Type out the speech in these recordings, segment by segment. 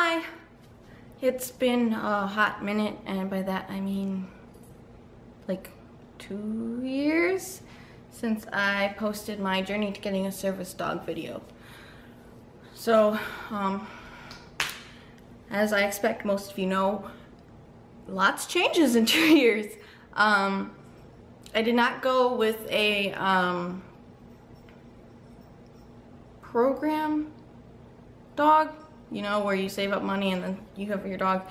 Hi! It's been a hot minute, and by that I mean like two years since I posted my journey to getting a service dog video. So, um, as I expect most of you know, lots changes in two years. Um, I did not go with a um, program dog, you know, where you save up money and then you have your dog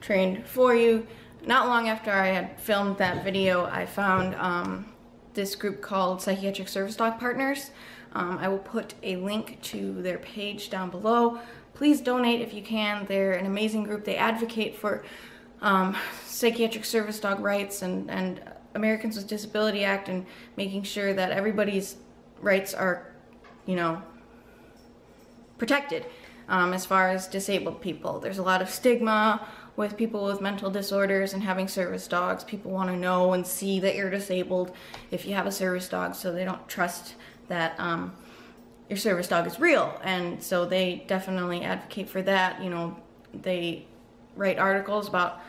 trained for you. Not long after I had filmed that video, I found um, this group called Psychiatric Service Dog Partners. Um, I will put a link to their page down below. Please donate if you can. They're an amazing group. They advocate for um, psychiatric service dog rights and, and Americans with Disability Act and making sure that everybody's rights are, you know, protected um, as far as disabled people. There's a lot of stigma with people with mental disorders and having service dogs. People want to know and see that you're disabled if you have a service dog so they don't trust that um, your service dog is real. And so they definitely advocate for that. You know, they write articles about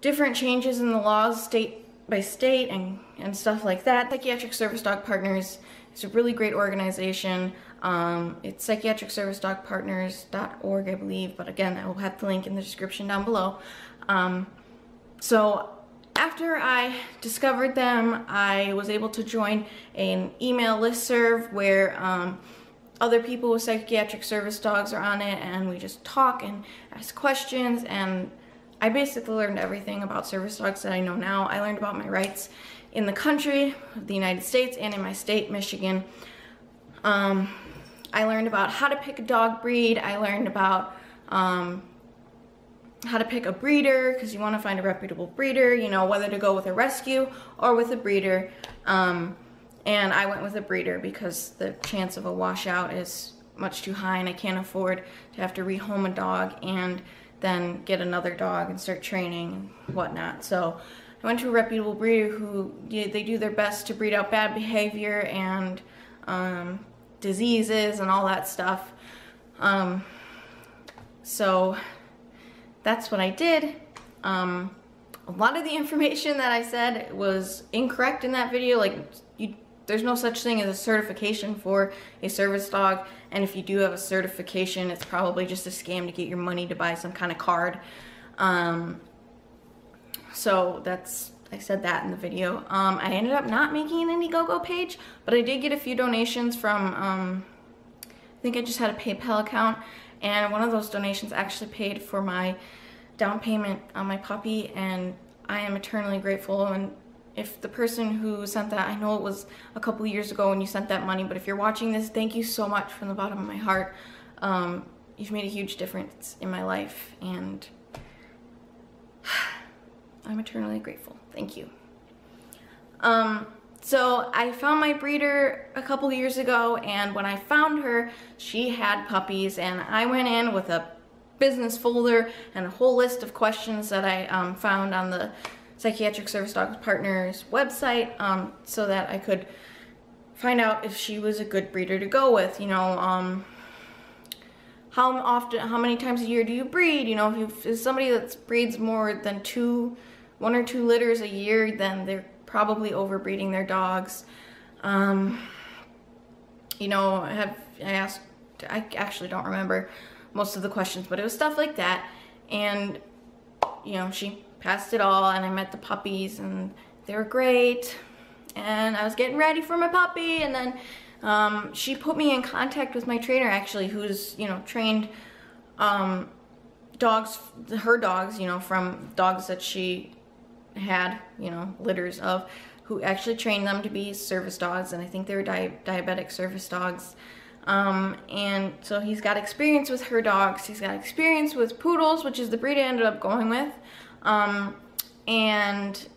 different changes in the laws state by state and, and stuff like that. Psychiatric Service Dog Partners is a really great organization. Um, it's psychiatricservicedogpartners.org, I believe, but again, I will have the link in the description down below. Um, so after I discovered them, I was able to join an email listserv where um, other people with psychiatric service dogs are on it and we just talk and ask questions and I basically learned everything about service dogs that I know now. I learned about my rights in the country, the United States, and in my state, Michigan. Um, I learned about how to pick a dog breed. I learned about um, how to pick a breeder because you want to find a reputable breeder, you know, whether to go with a rescue or with a breeder. Um, and I went with a breeder because the chance of a washout is much too high and I can't afford to have to rehome a dog and then get another dog and start training and whatnot. So I went to a reputable breeder who they do their best to breed out bad behavior and um, diseases and all that stuff. Um, so that's what I did. Um, a lot of the information that I said was incorrect in that video. Like, you, there's no such thing as a certification for a service dog. And if you do have a certification, it's probably just a scam to get your money to buy some kind of card. Um, so that's, I said that in the video. Um, I ended up not making an Indiegogo page, but I did get a few donations from, um, I think I just had a PayPal account. And one of those donations actually paid for my down payment on my puppy. And I am eternally grateful. And if the person who sent that, I know it was a couple years ago when you sent that money, but if you're watching this, thank you so much from the bottom of my heart. Um, you've made a huge difference in my life and I'm eternally grateful. Thank you. Um, so I found my breeder a couple years ago and when I found her, she had puppies and I went in with a business folder and a whole list of questions that I um, found on the Psychiatric Service Dogs Partners website um, so that I could find out if she was a good breeder to go with. You know, um, how often, how many times a year do you breed? You know, if, you, if somebody that breeds more than two, one or two litters a year, then they're probably overbreeding their dogs. Um, you know, I have I asked, I actually don't remember most of the questions, but it was stuff like that. And, you know, she passed it all and I met the puppies and they were great and I was getting ready for my puppy and then um, she put me in contact with my trainer actually who's you know trained um, dogs her dogs you know from dogs that she had you know litters of who actually trained them to be service dogs and I think they were di diabetic service dogs um, and so he's got experience with her dogs he's got experience with poodles which is the breed I ended up going with um, and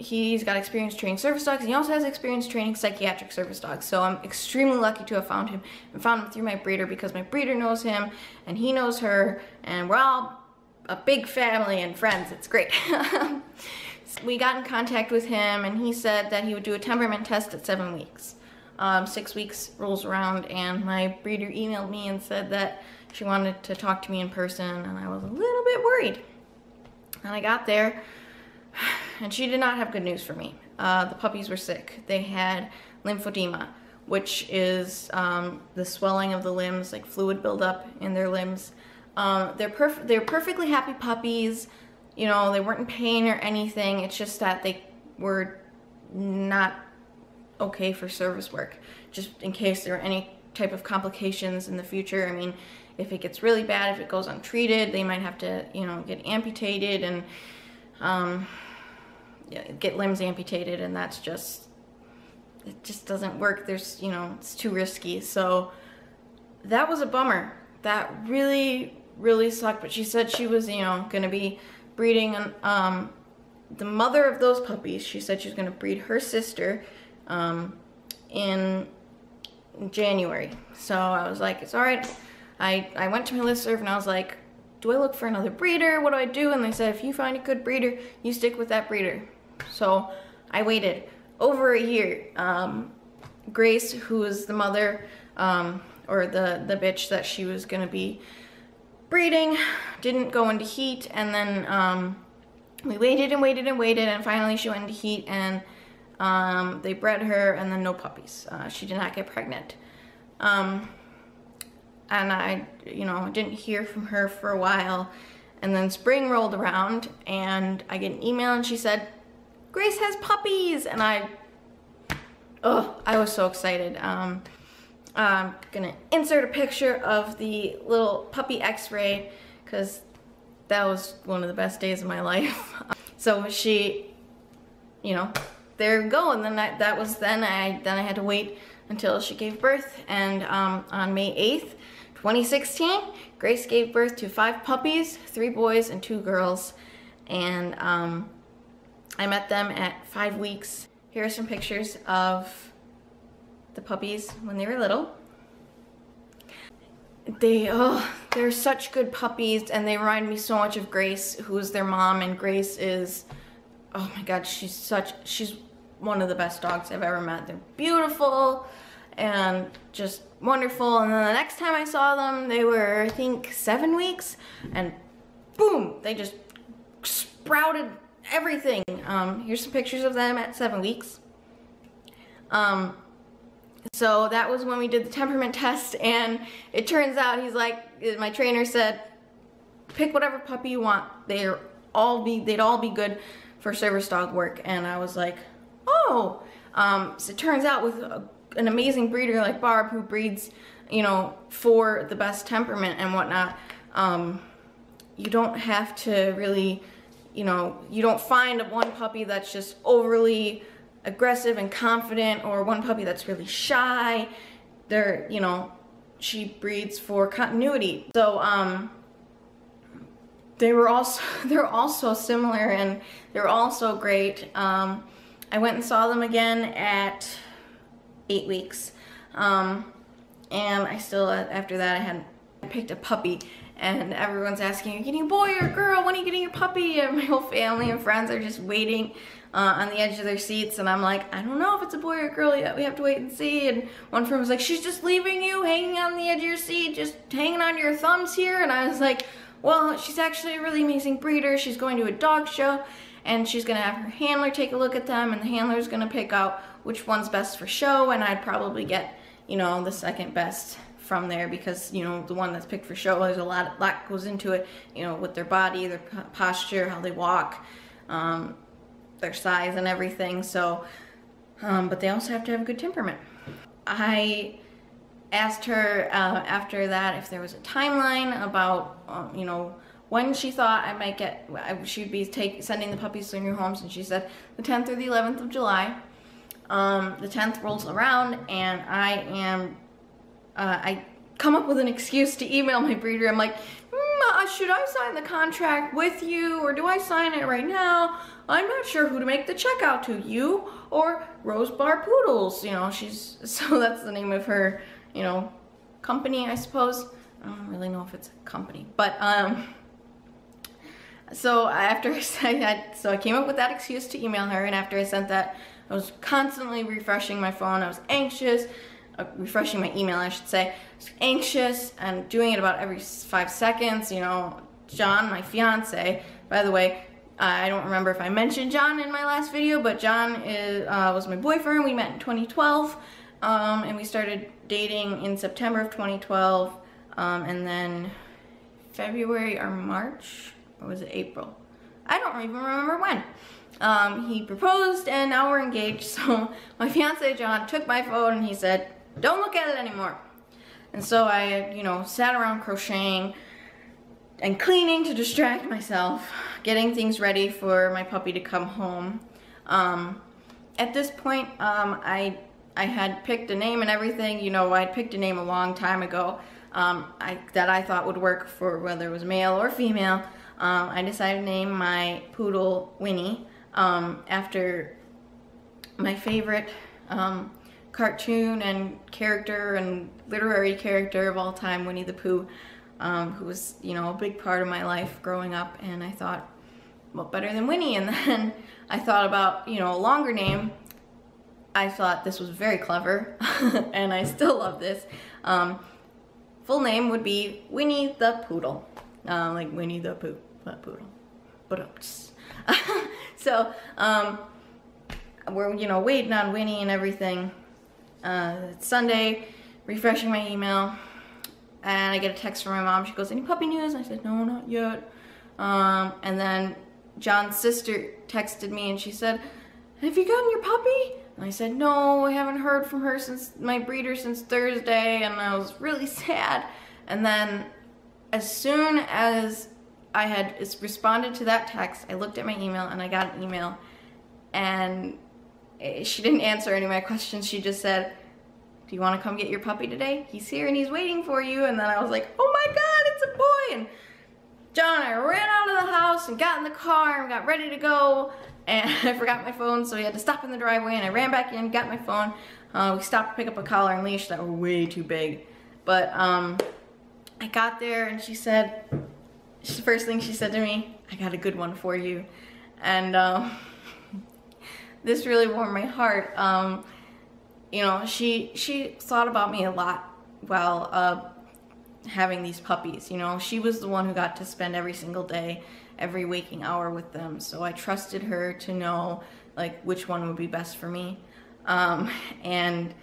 he's got experience training service dogs. And he also has experience training psychiatric service dogs. So I'm extremely lucky to have found him and found him through my breeder because my breeder knows him and he knows her and we're all a big family and friends. It's great. we got in contact with him and he said that he would do a temperament test at seven weeks. um, six weeks rolls around and my breeder emailed me and said that she wanted to talk to me in person and I was a little bit worried. And I got there and she did not have good news for me. Uh, the puppies were sick. They had lymphedema, which is um, the swelling of the limbs, like fluid buildup in their limbs. Um, they're perf- they're perfectly happy puppies. You know, they weren't in pain or anything. It's just that they were not okay for service work, just in case there were any type of complications in the future. I mean, if it gets really bad, if it goes untreated, they might have to, you know, get amputated and um, get limbs amputated, and that's just it just doesn't work. There's, you know, it's too risky. So that was a bummer. That really, really sucked. But she said she was, you know, going to be breeding um, the mother of those puppies. She said she was going to breed her sister um, in January. So I was like, it's all right. I, I went to my listserv and I was like, do I look for another breeder? What do I do? And they said, if you find a good breeder, you stick with that breeder. So I waited over a year. Um, Grace, who is the mother, um, or the, the bitch that she was gonna be breeding, didn't go into heat, and then um, we waited and waited and waited, and finally she went into heat, and um, they bred her, and then no puppies. Uh, she did not get pregnant. Um, and I, you know, didn't hear from her for a while. And then spring rolled around, and I get an email, and she said, Grace has puppies, and I, oh, I was so excited. I'm gonna insert a picture of the little puppy x-ray because that was one of the best days of my life. so she, you know, there you go. And then I, that was then I, then I had to wait until she gave birth. And um, on May 8th, 2016, Grace gave birth to five puppies, three boys and two girls. And um, I met them at five weeks. Here are some pictures of the puppies when they were little. They, oh, they're such good puppies and they remind me so much of Grace, who is their mom, and Grace is, oh my god, she's such, she's one of the best dogs I've ever met. They're beautiful and just wonderful. And then the next time I saw them, they were, I think, seven weeks, and boom, they just sprouted everything. Um, here's some pictures of them at seven weeks. Um, so that was when we did the temperament test and it turns out he's like, my trainer said, pick whatever puppy you want. They're all be, they'd all be good for service dog work. And I was like, oh, um, so it turns out with a, an amazing breeder like Barb who breeds, you know, for the best temperament and whatnot, um, you don't have to really you know, you don't find one puppy that's just overly aggressive and confident or one puppy that's really shy. They're, you know, she breeds for continuity. So, um, they were also, they're also similar and they're also great. Um, I went and saw them again at eight weeks. Um, and I still, after that, I had picked a puppy and everyone's asking, are you getting a boy or a girl? When are you getting your puppy? And my whole family and friends are just waiting uh, on the edge of their seats. And I'm like, I don't know if it's a boy or a girl yet. We have to wait and see. And one friend was like, she's just leaving you hanging on the edge of your seat, just hanging on your thumbs here. And I was like, well, she's actually a really amazing breeder. She's going to a dog show and she's gonna have her handler take a look at them and the handler's gonna pick out which one's best for show and I'd probably get, you know, the second best from there because you know the one that's picked for show there's a lot lot goes into it you know with their body their posture how they walk um, their size and everything so um, but they also have to have a good temperament I asked her uh, after that if there was a timeline about um, you know when she thought I might get she'd be take, sending the puppies to new homes and she said the 10th or the 11th of July um, the 10th rolls around and I am uh, I come up with an excuse to email my breeder. I'm like, should I sign the contract with you or do I sign it right now? I'm not sure who to make the check out to, you or Rose Bar Poodles. You know, she's, so that's the name of her, you know, company, I suppose. I don't really know if it's a company, but, um, so after I said, that, so I came up with that excuse to email her and after I sent that I was constantly refreshing my phone. I was anxious, refreshing my email, I should say. Anxious and doing it about every five seconds. You know, John, my fiance, by the way, I don't remember if I mentioned John in my last video, but John is, uh, was my boyfriend. We met in 2012, um, and we started dating in September of 2012, um, and then February or March, or was it April? I don't even remember when. Um, he proposed and now we're engaged. So my fiance John took my phone and he said, don't look at it anymore. And so I, you know, sat around crocheting and cleaning to distract myself, getting things ready for my puppy to come home. Um, at this point, um, I I had picked a name and everything. You know, I'd picked a name a long time ago um, I, that I thought would work for whether it was male or female. Um, I decided to name my poodle Winnie um, after my favorite um, cartoon and character and literary character of all time, Winnie the Pooh, um, who was, you know, a big part of my life growing up. And I thought, what better than Winnie? And then I thought about, you know, a longer name. I thought this was very clever, and I still love this. Um, full name would be Winnie the Poodle, uh, like Winnie the Pooh, Poodle. But so um, we're you know waiting on Winnie and everything. Uh, it's Sunday, refreshing my email, and I get a text from my mom. She goes, "Any puppy news?" I said, "No, not yet." Um, and then John's sister texted me, and she said, "Have you gotten your puppy?" And I said, "No, I haven't heard from her since my breeder since Thursday," and I was really sad. And then, as soon as I had responded to that text. I looked at my email and I got an email and she didn't answer any of my questions. She just said, do you want to come get your puppy today? He's here and he's waiting for you. And then I was like, oh my God, it's a boy. And John and I ran out of the house and got in the car and got ready to go. And I forgot my phone, so we had to stop in the driveway and I ran back in, got my phone. Uh, we stopped to pick up a collar and leash that were way too big. But um, I got there and she said, the first thing she said to me, I got a good one for you. And um, this really warmed my heart. Um, you know, she she thought about me a lot while uh, having these puppies. You know, she was the one who got to spend every single day, every waking hour with them. So I trusted her to know like which one would be best for me. Um, and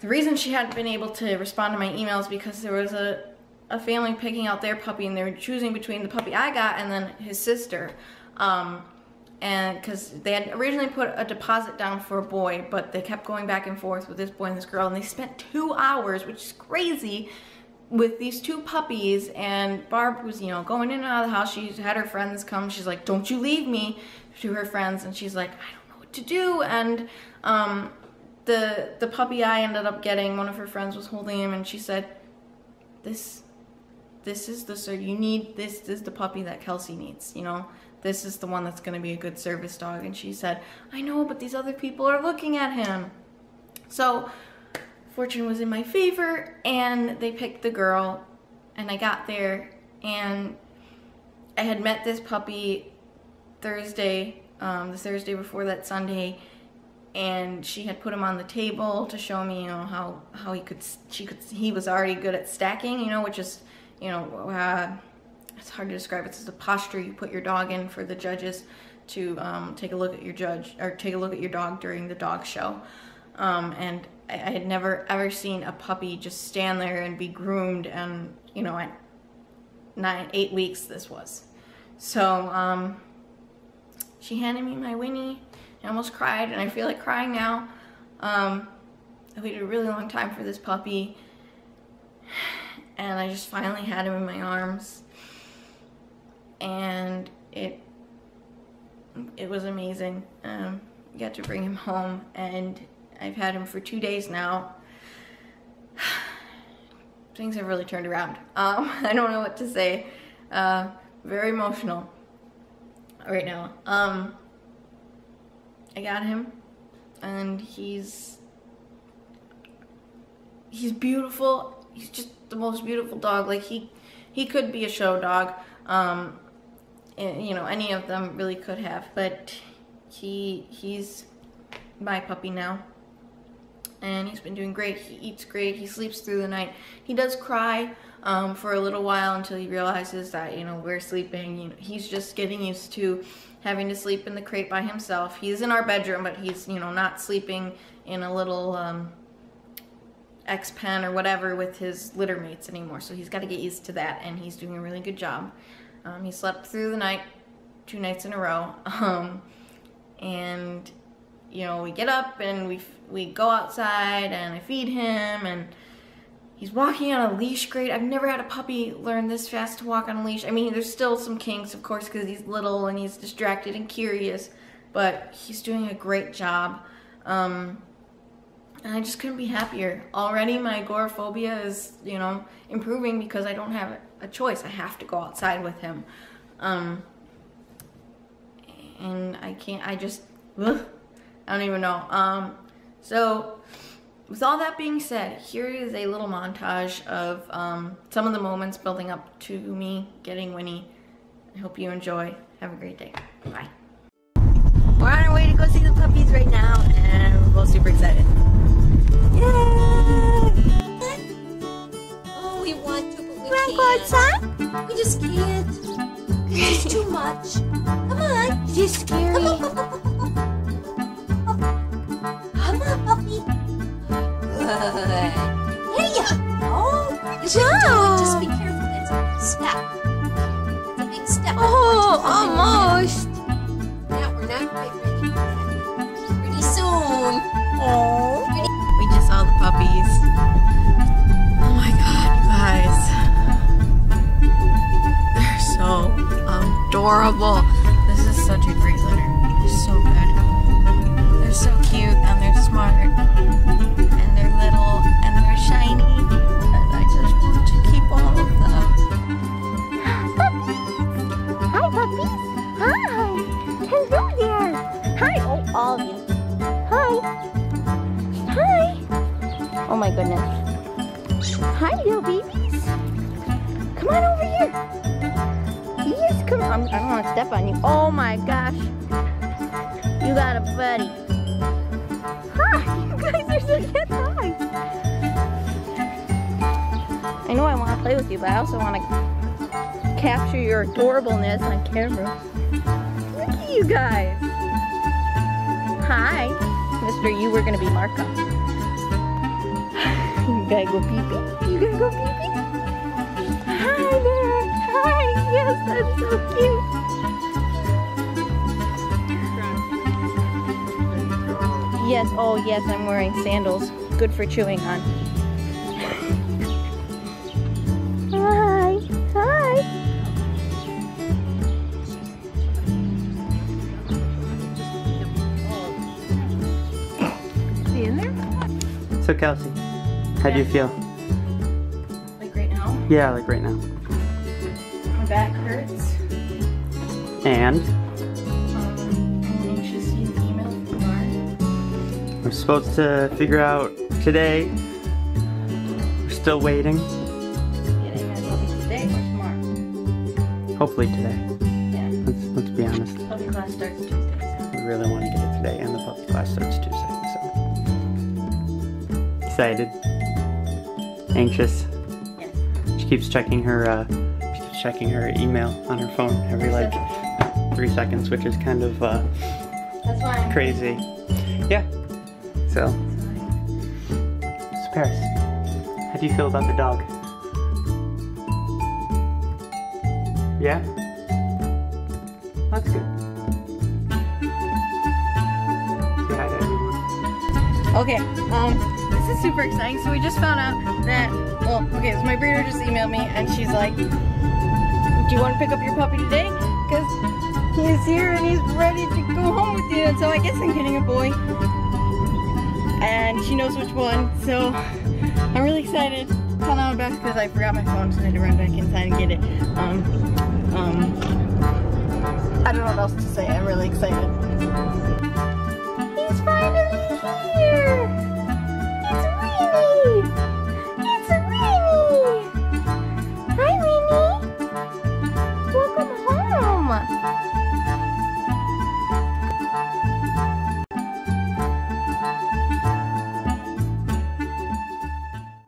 the reason she hadn't been able to respond to my emails because there was a a family picking out their puppy and they were choosing between the puppy I got and then his sister. Um, and because they had originally put a deposit down for a boy, but they kept going back and forth with this boy and this girl, and they spent two hours, which is crazy, with these two puppies. And Barb was, you know, going in and out of the house. She had her friends come. She's like, "Don't you leave me," to her friends, and she's like, "I don't know what to do." And um, the the puppy I ended up getting, one of her friends was holding him, and she said, "This this is the sir you need this, this is the puppy that Kelsey needs, you know. This is the one that's going to be a good service dog. And she said, I know, but these other people are looking at him. So fortune was in my favor and they picked the girl and I got there and I had met this puppy Thursday, um, the Thursday before that Sunday, and she had put him on the table to show me, you know, how how he could she could he was already good at stacking, you know, which is you know, uh, it's hard to describe. It's the posture you put your dog in for the judges to um, take a look at your judge or take a look at your dog during the dog show. Um, and I, I, had never ever seen a puppy just stand there and be groomed and you know at nine eight weeks this was. So um, she handed me my Winnie. I almost cried and I feel like crying now. Um, I waited a really long time for this puppy. And I just finally had him in my arms and it it was amazing. Um, got to bring him home and I've had him for two days now. Things have really turned around. Um, I don't know what to say. Uh, very emotional right now. Um, I got him and he's he's beautiful. He's just the most beautiful dog. Like he, he could be a show dog. Um, you know, any of them really could have, but he, he's, my puppy now. And he's been doing great. He eats great. He sleeps through the night. He does cry um, for a little while until he realizes that, you know, we're sleeping. You know, he's just getting used to having to sleep in the crate by himself. He's in our bedroom, but he's, you know, not sleeping in a little um, X pen or whatever with his litter mates anymore. So he's got to get used to that, and he's doing a really good job. Um, he slept through the night, two nights in a row, um, and you know we get up and we we go outside and I feed him and he's walking on a leash great. I've never had a puppy learn this fast to walk on a leash. I mean, there's still some kinks, of course, because he's little and he's distracted and curious, but he's doing a great job. Um, and I just couldn't be happier. Already my agoraphobia is, you know, improving because I don't have a choice. I have to go outside with him. Um, and I can't, I just, ugh, I don't even know. Um, so with all that being said, here is a little montage of um, some of the moments building up to me getting Winnie. I hope you enjoy. Have a great day. Bye. We're on our way to go see the puppies right now, and we're both super excited. Yay! Wanna go can't. outside? We just can't. It's too much. Come on. Is this scary? Come on, come on, come on. Come on, puppy. Good. There you go. You can do it. Just be careful. That's a big step. It's a big step. Oh, almost. almost. Yeah, we're not quite ready. Pretty soon. Oh. We just saw the puppies. Adorable. I know I want to play with you, but I also want to capture your adorableness on camera. Look at you guys. Hi. Mr. You were gonna be Marco. you gotta go pee pee. You gotta go pee pee. Hi there. Hi. Yes, that's so cute. Yes, oh yes, I'm wearing sandals. Good for chewing on. So Kelsey, how do you feel? Like right now, Yeah, like right now. my back hurts. And Um, I'm anxious to see the email from Mark. we're supposed to figure out today. We're still waiting. Getting my puppy today or tomorrow. Hopefully today. Yeah, Let's let's be honest. class starts Tuesday. So. We really want to get excited, anxious. Yes. She keeps checking her. Uh, she keeps checking her email on her phone every like three seconds, which is kind of uh, That's why crazy. Yeah. So, so Paris, how do you feel about the dog? Yeah? That's good. Say hi to everyone. Okay, um, is super exciting. So we just found out that, well, okay, so my breeder just emailed me and she's like, do you want to pick up your puppy today? Because he's here and he's ready to go home with you. And so I guess I'm getting a boy. And she knows which one, so I'm really excited. Calling out back because I forgot my phone, so I had to run back inside and get it. Um, um, I don't know what else to say. I'm really excited. He's finally here. Weenie.